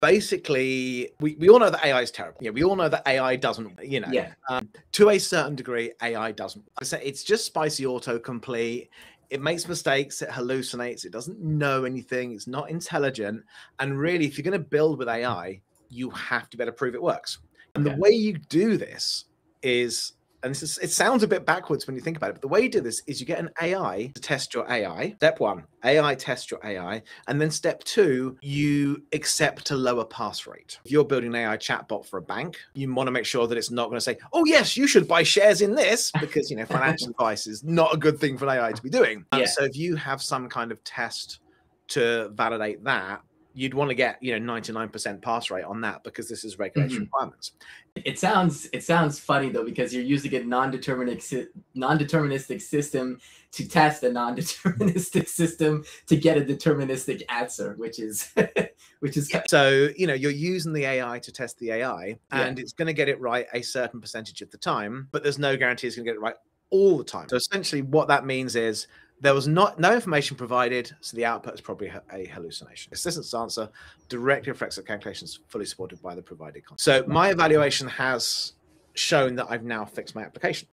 basically we, we all know that AI is terrible. Yeah, we all know that AI doesn't, you know, Yeah. um, to a certain degree, AI doesn't. It's just spicy autocomplete. It makes mistakes, it hallucinates, it doesn't know anything, it's not intelligent. And really, if you're going to build with AI, you have to better prove it works. And Okay. the way you do this is, and this is, it sounds a bit backwards when you think about it, but the way you do this is you get an AI to test your AI. Step one, AI test your AI. And then step two, you accept a lower pass rate. If you're building an AI chatbot for a bank, you want to make sure that it's not going to say, oh, yes, you should buy shares in this, because, you know, financial advice is not a good thing for an AI to be doing. Um, Yeah. So if you have some kind of test to validate that, you'd want to get, you know, 99% pass rate on that because this is regulatory Mhm. requirements. It sounds it sounds funny though because you're using a non-deterministic non-deterministic system to test a non-deterministic system to get a deterministic answer, which is which is So, you know, you're using the AI to test the AI Yeah. and it's going to get it right a certain percentage of the time, but there's no guarantee it's going to get it right all the time. So essentially what that means is there was not no information provided, so the output is probably a- hallucination. Assistant's answer directly reflects the calculations fully supported by the provided content. So my evaluation has shown that I've now fixed my application.